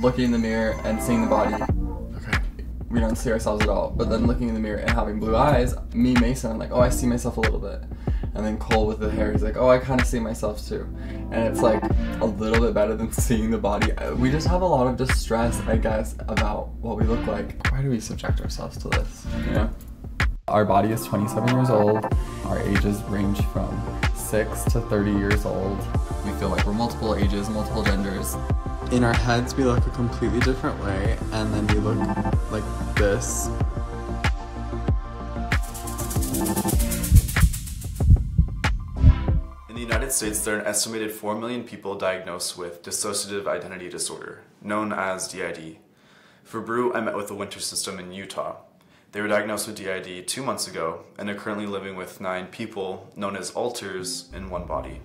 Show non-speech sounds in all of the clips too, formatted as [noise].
looking in the mirror and seeing the body. Okay, we don't see ourselves at all. But then looking in the mirror and having blue eyes, me, Mason, I'm like, oh, I see myself a little bit. And then Cole with the hair, he's like, oh, I kind of see myself too. And it's like a little bit better than [laughs] seeing the body. Uh, we just have a lot of distress, I guess, about what we look like. Why do we subject ourselves to this? You know? Our body is 27 years old. Our ages range from 6 to 30 years old. We feel like we're multiple ages, multiple genders. In our heads, we look a completely different way, and then we look like this. In the United States, there are an estimated 4 million people diagnosed with dissociative identity disorder, known as DID. For Brut, I met with the Winter System in Utah. They were diagnosed with DID two months ago and are currently living with nine people known as alters in one body.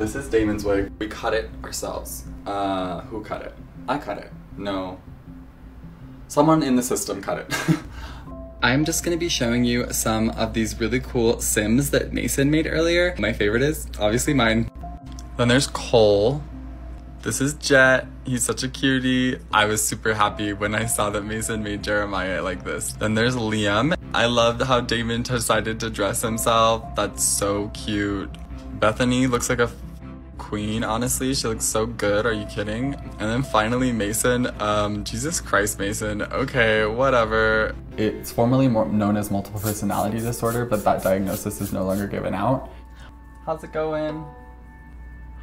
This is Damon's wig. We cut it ourselves. Uh, who cut it? I cut it. No. Someone in the system cut it. [laughs] I'm just gonna be showing you some of these really cool Sims that Mason made earlier. My favorite is obviously mine. Then there's Cole. This is Jet. He's such a cutie. I was super happy when I saw that Mason made Jeremiah like this. Then there's Liam. I loved how Damon decided to dress himself. That's so cute. Bethany looks like a queen, honestly. She looks so good. Are you kidding? And then finally, Mason. Um, Jesus Christ, Mason. Okay, whatever. It's formerly known as multiple personality disorder, but that diagnosis is no longer given out. How's it going?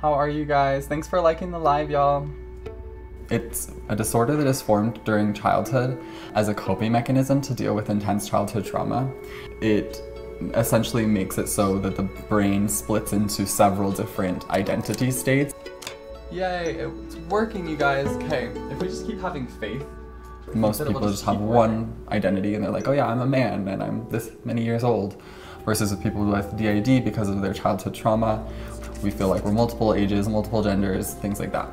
How are you guys? Thanks for liking the live, y'all. It's a disorder that is formed during childhood as a coping mechanism to deal with intense childhood trauma. It essentially makes it so that the brain splits into several different identity states. Yay, it's working, you guys. Okay, if we just keep having faith, most people just, just have one identity and they're like, oh yeah, I'm a man and I'm this many years old. Versus with people with DID, because of their childhood trauma, we feel like we're multiple ages, multiple genders, things like that.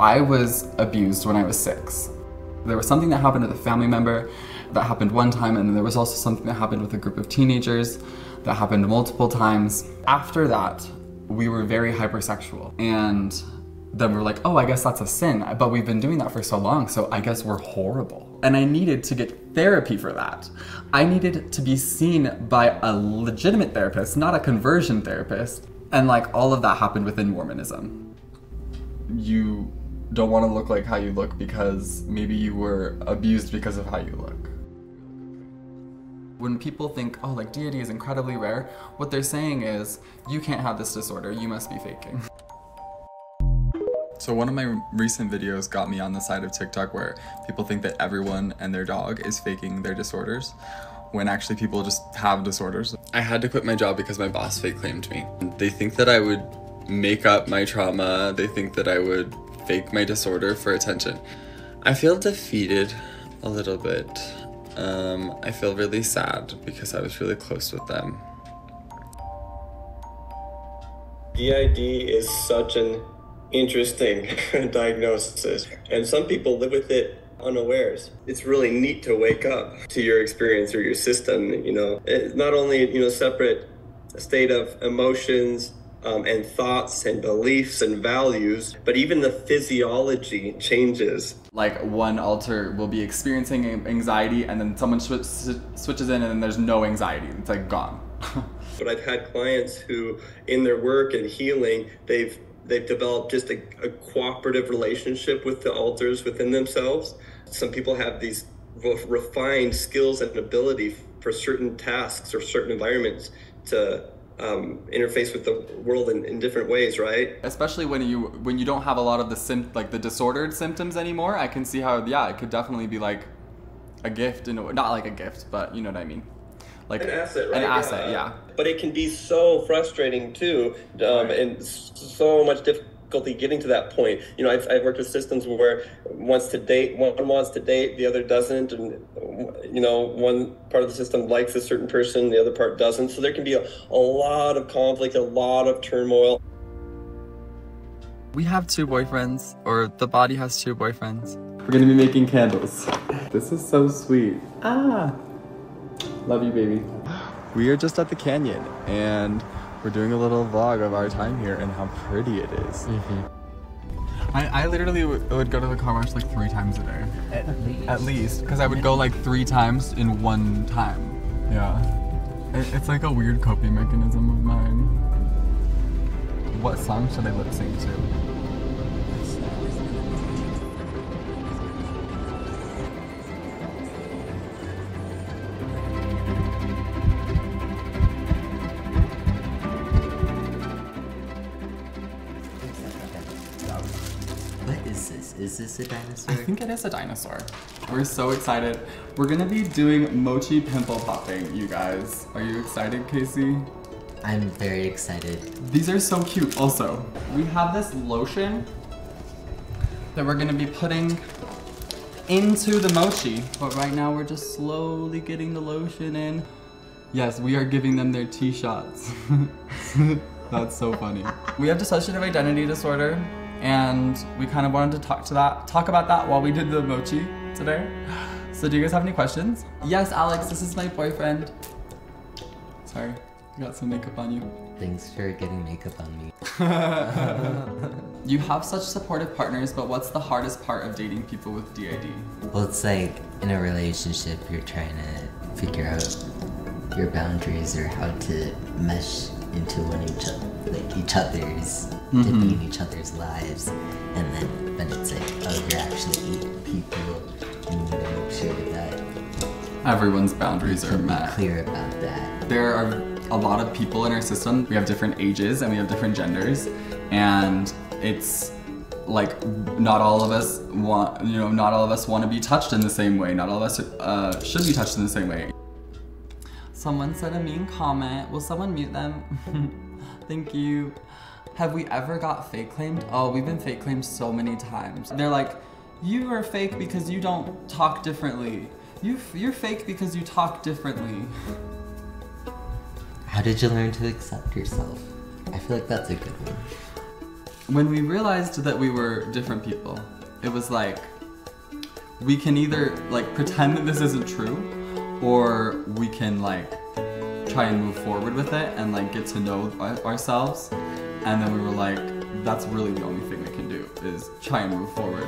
I was abused when I was six. There was something that happened with a family member that happened one time, and then there was also something that happened with a group of teenagers that happened multiple times. After that, we were very hypersexual. And then we're like, oh, I guess that's a sin. But we've been doing that for so long, so I guess we're horrible. And I needed to get therapy for that. I needed to be seen by a legitimate therapist, not a conversion therapist. And like all of that happened within Mormonism. You don't want to look like how you look because maybe you were abused because of how you look. When people think, oh, like DID is incredibly rare, what they're saying is, you can't have this disorder, you must be faking. So one of my recent videos got me on the side of TikTok where people think that everyone and their dog is faking their disorders when actually people just have disorders. I had to quit my job because my boss fake claimed me. They think that I would make up my trauma. They think that I would fake my disorder for attention. I feel defeated a little bit. Um, I feel really sad because I was really close with them. DID is such an interesting [laughs] diagnosis, and some people live with it unawares. It's really neat to wake up to your experience or your system. You know, it's not only you know separate state of emotions, um, and thoughts and beliefs and values, but even the physiology changes. Like one alter will be experiencing anxiety, and then someone sw- switches in, and then there's no anxiety. It's like gone. [laughs] but I've had clients who, in their work and healing, they've they've developed just a, a cooperative relationship with the alters within themselves. Some people have these refined skills and ability for certain tasks or certain environments to um, interface with the world in, in, different ways, right? Especially when you when you don't have a lot of the sim- like the disordered symptoms anymore. I can see how yeah, it could definitely be like a gift and not like a gift, but you know what I mean. Like an asset, right? An asset, yeah. yeah. But it can be so frustrating too, um, right. and so much difficult difficulty getting to that point. You know, I've, I've worked with systems where wants to date, one wants to date, the other doesn't, and you know, one part of the system likes a certain person, the other part doesn't. So there can be a, a lot of conflict, a lot of turmoil. We have two boyfriends, or the body has two boyfriends. We're gonna be making candles. This is so sweet. Ah, love you, baby. We are just at the canyon, and we're doing a little vlog of our time here and how pretty it is. Mm-hmm. I, I literally would, would go to the car wash like three times a day. At least. At least, because I would go like three times in one time. Yeah. It, it's like a weird coping mechanism of mine. What song should I lip sync to? Is this? A dinosaur? I think it is a dinosaur. We're so excited. We're gonna be doing mochi pimple popping, you guys. Are you excited, Casey? I'm very excited. These are so cute. Also, we have this lotion that we're gonna be putting into the mochi. But right now we're just slowly getting the lotion in. Yes, we are giving them their tea shots. [laughs] That's so funny. We have dissociative identity disorder, and we kind of wanted to talk to that, talk about that while we did the mochi today. So, do you guys have any questions? Yes, Alex, this is my boyfriend. Sorry, I got some makeup on you. Thanks for getting makeup on me. [laughs] You have such supportive partners, but what's the hardest part of dating people with DID? Well, it's like in a relationship, you're trying to figure out your boundaries or how to mesh into one each other, like each other's, to be in each other's lives, and then when it's like, oh, you're actually eight people, you need to make sure that Everyone's boundaries are met. clear about that. There are a lot of people in our system. We have different ages and we have different genders, and it's like not all of us want, you know, not all of us want to be touched in the same way. Not all of us uh, should be touched in the same way. Someone said a mean comment. Will someone mute them? [laughs] Thank you. Have we ever got fake claimed? Oh, we've been fake claimed so many times. They're like, you are fake because you don't talk differently. You, you're fake because you talk differently. How did you learn to accept yourself? I feel like that's a good one. when we realized that we were different people, it was like we can either like pretend that this isn't true, or we can like try and move forward with it and like get to know ourselves. And then we were like, that's really the only thing we can do is try and move forward.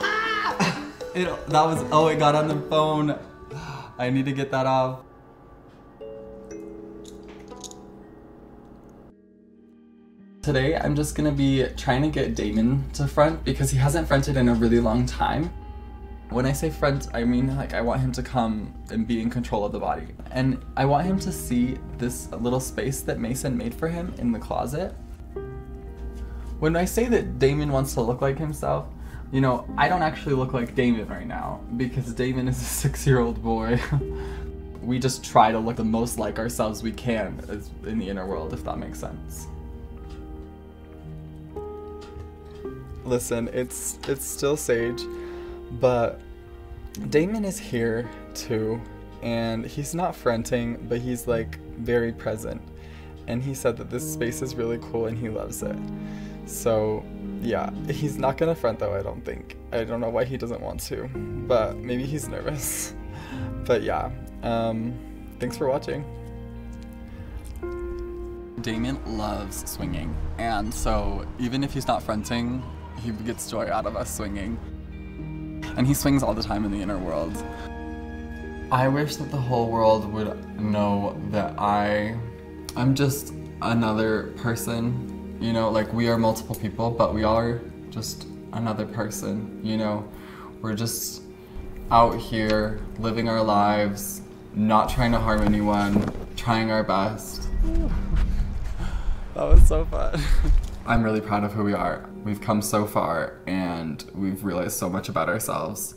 Ah! It, that was oh, it got on the phone. I need to get that off. Today, I'm just gonna be trying to get Damon to front because he hasn't fronted in a really long time. When I say front, I mean like I want him to come and be in control of the body. And I want him to see this little space that Mason made for him in the closet. When I say that Damon wants to look like himself, you know, I don't actually look like Damon right now because Damon is a [laughs] six year old boy. [laughs] we just try to look the most like ourselves we can in the inner world, if that makes sense. Listen, it's it's still Sage, but Damon is here too, and he's not fronting, but he's like very present. And he said that this space is really cool and he loves it. So, yeah, he's not gonna front though, I don't think. I don't know why he doesn't want to, but maybe he's nervous. [laughs] But yeah, um, thanks for watching. Damon loves swinging, and so even if he's not fronting, he gets joy out of us swinging. And he swings all the time in the inner world. I wish that the whole world would know that I I'm just another person, you know, like we are multiple people, but we are just another person, you know. We're just out here living our lives, not trying to harm anyone, trying our best. That was so fun. [laughs] I'm really proud of who we are. We've come so far and we've realized so much about ourselves.